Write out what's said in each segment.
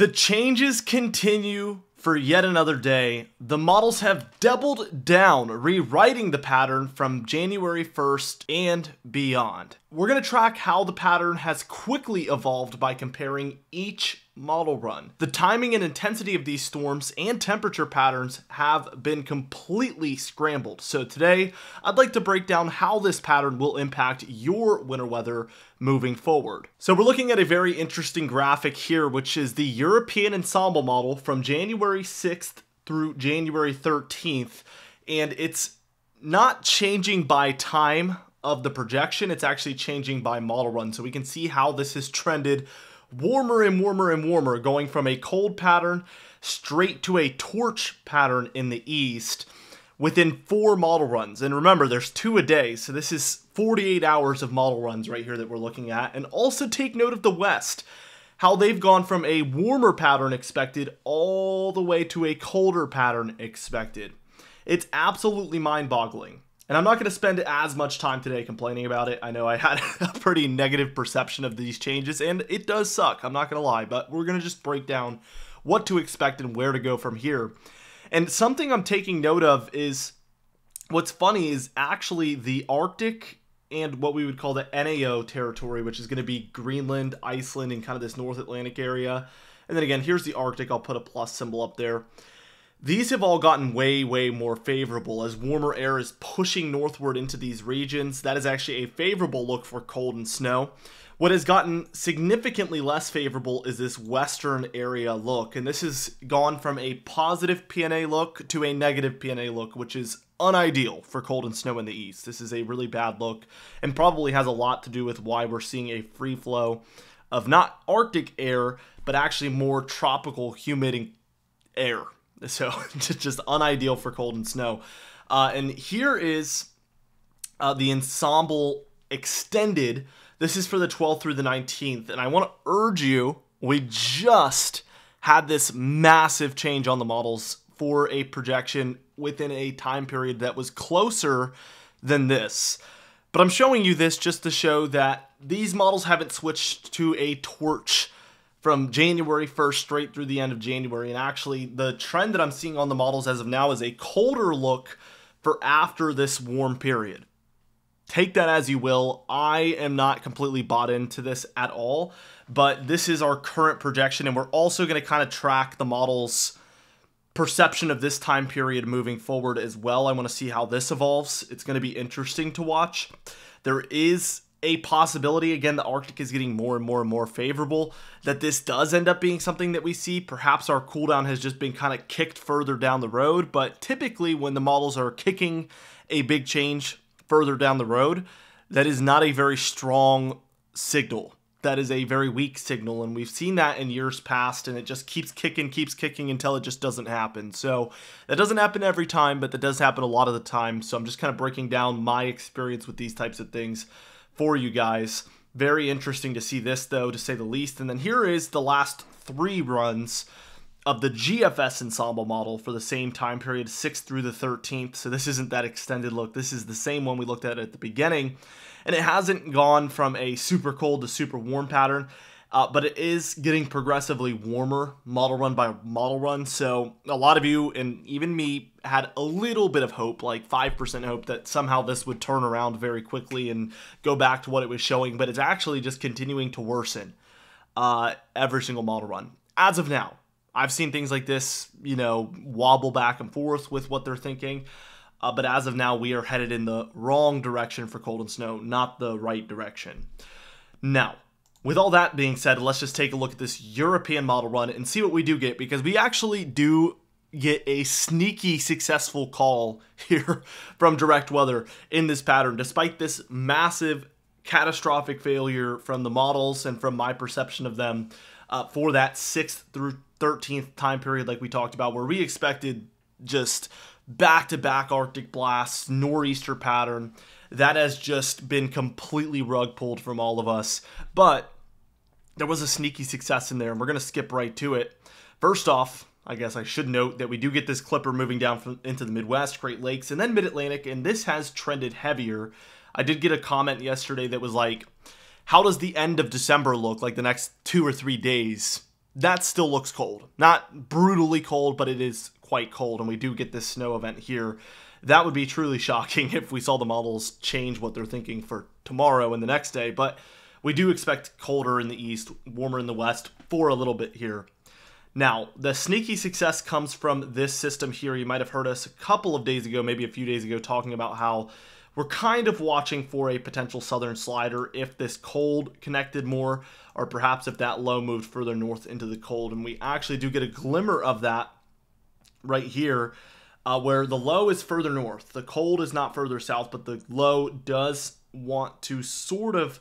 The changes continue for yet another day. The models have doubled down, rewriting the pattern from January 1st and beyond. We're going to track how the pattern has quickly evolved by comparing each model run. The timing and intensity of these storms and temperature patterns have been completely scrambled. So today, I'd like to break down how this pattern will impact your winter weather moving forward. So we're looking at a very interesting graphic here, which is the European ensemble model from January 6th through January 13th. And it's not changing by time of the projection, it's actually changing by model run. So we can see how this has trended warmer and warmer and warmer, going from a cold pattern straight to a torch pattern in the east within four model runs. And remember, there's two a day, so this is 48 hours of model runs right here that we're looking at. And also take note of the west, how they've gone from a warmer pattern expected all the way to a colder pattern expected. It's absolutely mind-boggling. And I'm not going to spend as much time today complaining about it. I know I had a pretty negative perception of these changes, and it does suck. I'm not going to lie, but we're going to just break down what to expect and where to go from here. And something I'm taking note of is what's funny is actually the Arctic and what we would call the NAO territory, which is going to be Greenland, Iceland, and kind of this North Atlantic area. And then again, here's the Arctic. I'll put a plus symbol up there. These have all gotten way, way more favorable as warmer air is pushing northward into these regions. That is actually a favorable look for cold and snow. What has gotten significantly less favorable is this western area look, and this has gone from a positive PNA look to a negative PNA look, which is unideal for cold and snow in the east. This is a really bad look and probably has a lot to do with why we're seeing a free flow of not Arctic air, but actually more tropical, humid air so just unideal for cold and snow. Uh, and here is uh, the ensemble extended. This is for the 12th through the 19th. And I want to urge you, we just had this massive change on the models for a projection within a time period that was closer than this. But I'm showing you this just to show that these models haven't switched to a torch from January 1st straight through the end of January. And actually, the trend that I'm seeing on the models as of now is a colder look for after this warm period. Take that as you will. I am not completely bought into this at all, but this is our current projection, and we're also going to kind of track the model's perception of this time period moving forward as well. I want to see how this evolves. It's going to be interesting to watch. There is a possibility. Again, the Arctic is getting more and more and more favorable. That this does end up being something that we see. Perhaps our cooldown has just been kind of kicked further down the road. But typically, when the models are kicking a big change further down the road, that is not a very strong signal. That is a very weak signal, and we've seen that in years past, and it just keeps kicking, keeps kicking until it just doesn't happen. So that doesn't happen every time, but that does happen a lot of the time. So I'm just kind of breaking down my experience with these types of things for you guys. Very interesting to see this, though, to say the least. And then here is the last three runs of the GFS ensemble model for the same time period, 6th through the 13th. So this isn't that extended look. This is the same one we looked at at the beginning. And it hasn't gone from a super cold to super warm pattern. Uh, but it is getting progressively warmer model run by model run. So a lot of you and even me had a little bit of hope, like 5% hope that somehow this would turn around very quickly and go back to what it was showing, but it's actually just continuing to worsen uh, every single model run. As of now, I've seen things like this, you know, wobble back and forth with what they're thinking. Uh, but as of now, we are headed in the wrong direction for cold and snow, not the right direction. Now, with all that being said, let's just take a look at this European model run and see what we do get because we actually do get a sneaky successful call here from direct weather in this pattern despite this massive catastrophic failure from the models and from my perception of them uh, for that 6th through 13th time period like we talked about where we expected just back-to-back arctic blasts nor'easter pattern that has just been completely rug pulled from all of us. But there was a sneaky success in there, and we're going to skip right to it. First off, I guess I should note that we do get this clipper moving down from, into the Midwest, Great Lakes, and then Mid Atlantic, and this has trended heavier. I did get a comment yesterday that was like, How does the end of December look, like the next two or three days? that still looks cold. Not brutally cold, but it is quite cold, and we do get this snow event here. That would be truly shocking if we saw the models change what they're thinking for tomorrow and the next day, but we do expect colder in the east, warmer in the west for a little bit here. Now, the sneaky success comes from this system here. You might have heard us a couple of days ago, maybe a few days ago, talking about how we're kind of watching for a potential southern slider if this cold connected more, or perhaps if that low moved further north into the cold. And we actually do get a glimmer of that right here, uh, where the low is further north. The cold is not further south, but the low does want to sort of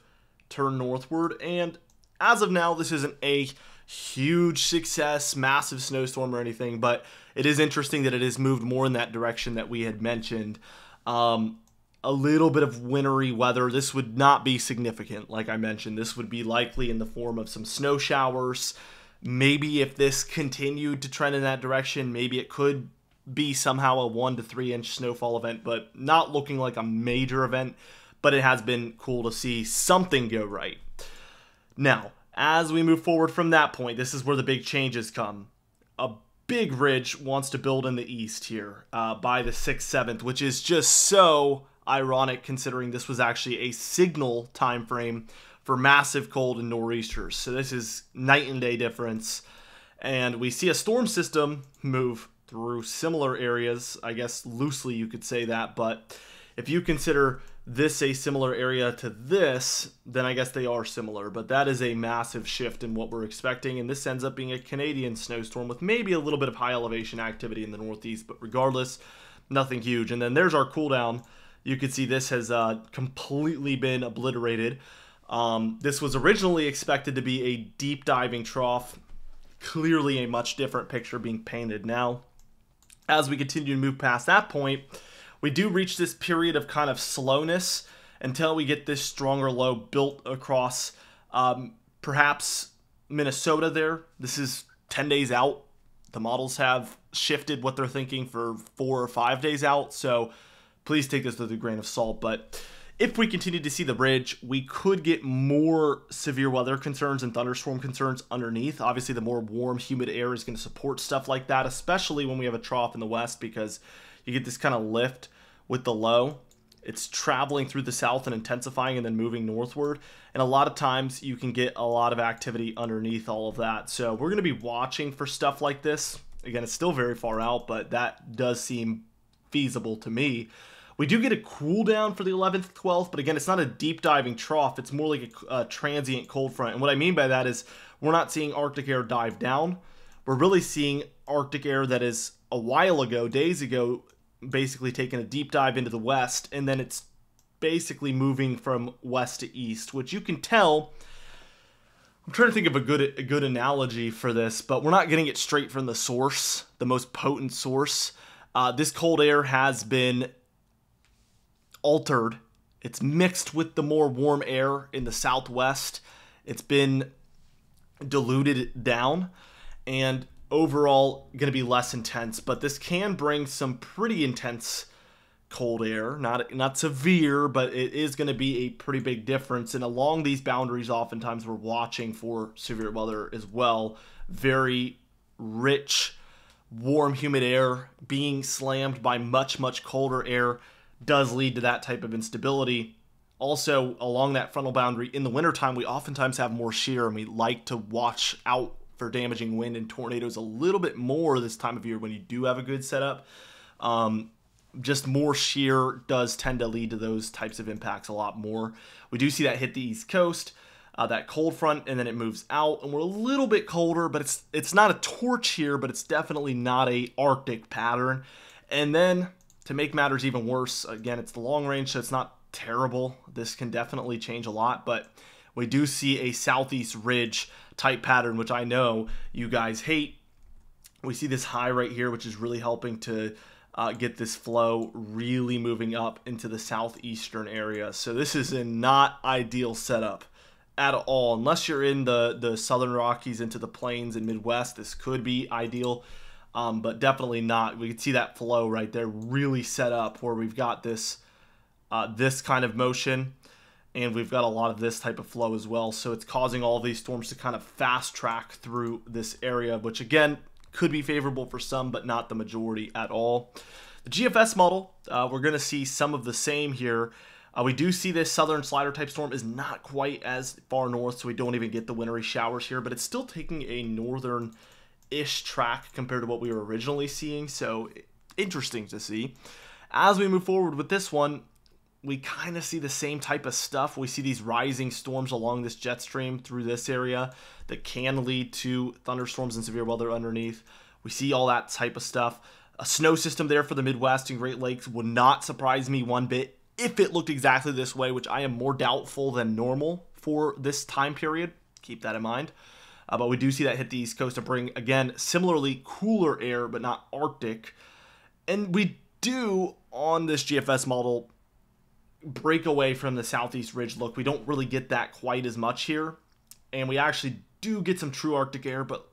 turn northward. And as of now, this isn't a huge success, massive snowstorm or anything, but it is interesting that it has moved more in that direction that we had mentioned. Um, a little bit of wintry weather. This would not be significant, like I mentioned. This would be likely in the form of some snow showers. Maybe if this continued to trend in that direction, maybe it could be somehow a one to three inch snowfall event, but not looking like a major event. But it has been cool to see something go right. Now, as we move forward from that point, this is where the big changes come. A big ridge wants to build in the east here uh, by the 6th, 7th, which is just so ironic considering this was actually a signal time frame for massive cold and nor'easters. So this is night and day difference. And we see a storm system move through similar areas. I guess loosely you could say that, but if you consider this a similar area to this, then I guess they are similar. But that is a massive shift in what we're expecting. And this ends up being a Canadian snowstorm with maybe a little bit of high elevation activity in the Northeast. But regardless, nothing huge. And then there's our cooldown. You can see this has uh, completely been obliterated. Um, this was originally expected to be a deep diving trough. Clearly a much different picture being painted now. As we continue to move past that point, we do reach this period of kind of slowness until we get this stronger low built across um, perhaps Minnesota there. This is 10 days out. The models have shifted what they're thinking for four or five days out. So please take this with a grain of salt. But if we continue to see the ridge, we could get more severe weather concerns and thunderstorm concerns underneath. Obviously, the more warm, humid air is going to support stuff like that, especially when we have a trough in the west because you get this kind of lift with the low. It's traveling through the south and intensifying and then moving northward. And a lot of times you can get a lot of activity underneath all of that. So we're going to be watching for stuff like this. Again, it's still very far out, but that does seem feasible to me. We do get a cool down for the 11th, 12th, but again, it's not a deep diving trough. It's more like a, a transient cold front. And what I mean by that is we're not seeing Arctic air dive down. We're really seeing Arctic air that is a while ago, days ago, basically taking a deep dive into the west, and then it's basically moving from west to east, which you can tell. I'm trying to think of a good a good analogy for this, but we're not getting it straight from the source, the most potent source. Uh, this cold air has been altered. It's mixed with the more warm air in the southwest. It's been diluted down, and overall going to be less intense, but this can bring some pretty intense cold air. Not not severe, but it is going to be a pretty big difference. And along these boundaries, oftentimes we're watching for severe weather as well. Very rich, warm, humid air being slammed by much much colder air does lead to that type of instability. Also, along that frontal boundary in the wintertime, we oftentimes have more shear and we like to watch out for damaging wind and tornadoes a little bit more this time of year when you do have a good setup. Um, just more shear does tend to lead to those types of impacts a lot more. We do see that hit the East Coast, uh, that cold front, and then it moves out, and we're a little bit colder, but it's it's not a torch here, but it's definitely not a Arctic pattern. And then to make matters even worse, again, it's the long range, so it's not terrible. This can definitely change a lot, but we do see a southeast ridge type pattern, which I know you guys hate. We see this high right here, which is really helping to uh, get this flow really moving up into the southeastern area. So this is a not ideal setup at all. Unless you're in the, the southern Rockies into the plains and Midwest, this could be ideal, um, but definitely not. We can see that flow right there really set up where we've got this uh, this kind of motion and we've got a lot of this type of flow as well. So it's causing all these storms to kind of fast track through this area, which again could be favorable for some, but not the majority at all. The GFS model, uh, we're going to see some of the same here. Uh, we do see this southern slider type storm is not quite as far north, so we don't even get the wintry showers here, but it's still taking a northern ish track compared to what we were originally seeing. So interesting to see. As we move forward with this one, we kind of see the same type of stuff. We see these rising storms along this jet stream through this area that can lead to thunderstorms and severe weather underneath. We see all that type of stuff. A snow system there for the Midwest and Great Lakes would not surprise me one bit if it looked exactly this way, which I am more doubtful than normal for this time period. Keep that in mind. Uh, but we do see that hit the East Coast to bring, again, similarly cooler air, but not Arctic. And we do, on this GFS model, break away from the southeast ridge look. We don't really get that quite as much here. And we actually do get some true Arctic air, but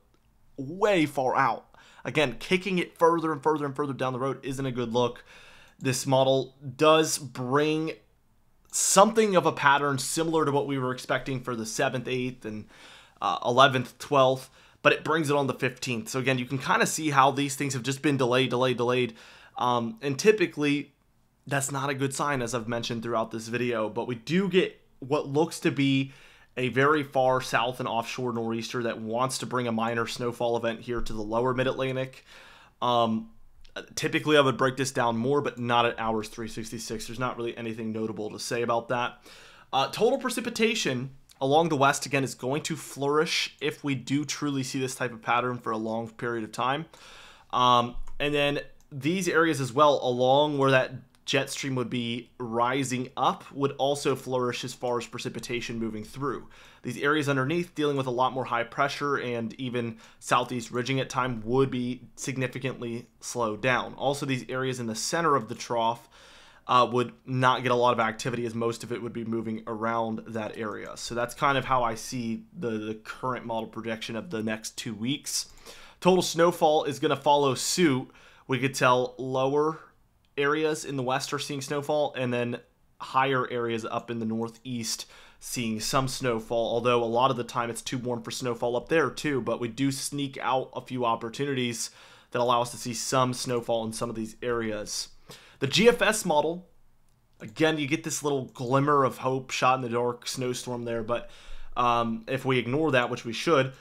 way far out. Again, kicking it further and further and further down the road isn't a good look. This model does bring something of a pattern similar to what we were expecting for the 7th, 8th, and uh, 11th, 12th, but it brings it on the 15th. So again, you can kind of see how these things have just been delayed, delayed, delayed. Um, and typically, that's not a good sign, as I've mentioned throughout this video. But we do get what looks to be a very far south and offshore nor'easter that wants to bring a minor snowfall event here to the lower mid Atlantic. Um, typically, I would break this down more, but not at hours 366. There's not really anything notable to say about that. Uh, total precipitation along the west again is going to flourish if we do truly see this type of pattern for a long period of time. Um, and then these areas as well, along where that jet stream would be rising up, would also flourish as far as precipitation moving through. These areas underneath, dealing with a lot more high pressure and even southeast ridging at time, would be significantly slowed down. Also, these areas in the center of the trough uh, would not get a lot of activity as most of it would be moving around that area. So that's kind of how I see the, the current model projection of the next two weeks. Total snowfall is going to follow suit. We could tell lower areas in the west are seeing snowfall, and then higher areas up in the northeast seeing some snowfall, although a lot of the time it's too warm for snowfall up there too, but we do sneak out a few opportunities that allow us to see some snowfall in some of these areas. The GFS model, again, you get this little glimmer of hope, shot in the dark snowstorm there, but um, if we ignore that, which we should,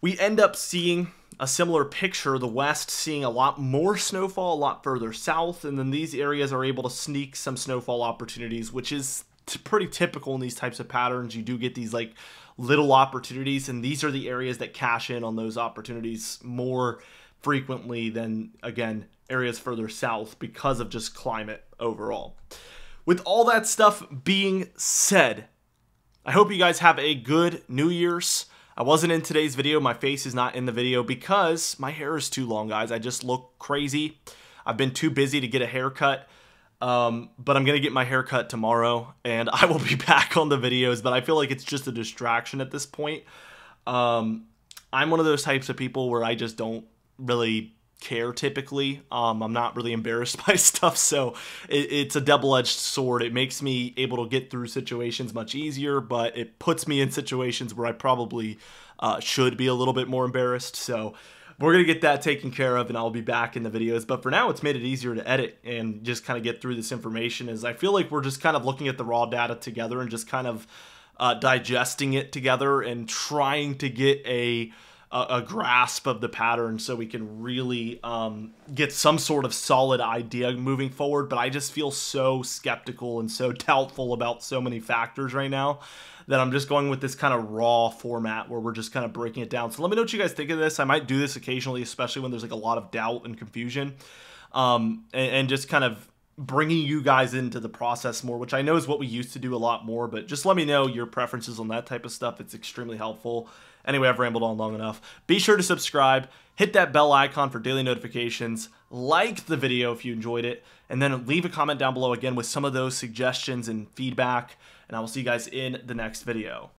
we end up seeing a similar picture. The west seeing a lot more snowfall, a lot further south, and then these areas are able to sneak some snowfall opportunities, which is pretty typical in these types of patterns. You do get these like little opportunities, and these are the areas that cash in on those opportunities more frequently than, again, areas further south because of just climate overall. With all that stuff being said, I hope you guys have a good New Year's. I wasn't in today's video. My face is not in the video because my hair is too long, guys. I just look crazy. I've been too busy to get a haircut. Um, but I'm going to get my haircut tomorrow and I will be back on the videos, but I feel like it's just a distraction at this point. Um, I'm one of those types of people where I just don't really care typically. Um, I'm not really embarrassed by stuff, so it, it's a double-edged sword. It makes me able to get through situations much easier, but it puts me in situations where I probably uh, should be a little bit more embarrassed. So we're gonna get that taken care of, and I'll be back in the videos. But for now, it's made it easier to edit and just kind of get through this information. As I feel like we're just kind of looking at the raw data together and just kind of uh, digesting it together and trying to get a a, a grasp of the pattern so we can really um, get some sort of solid idea moving forward. But I just feel so skeptical and so doubtful about so many factors right now that I'm just going with this kind of raw format where we're just kind of breaking it down. So let me know what you guys think of this. I might do this occasionally, especially when there's like a lot of doubt and confusion, um, and, and just kind of bringing you guys into the process more, which I know is what we used to do a lot more, but just let me know your preferences on that type of stuff. It's extremely helpful. Anyway, I've rambled on long enough. Be sure to subscribe, hit that bell icon for daily notifications, like the video if you enjoyed it, and then leave a comment down below again with some of those suggestions and feedback, and I will see you guys in the next video.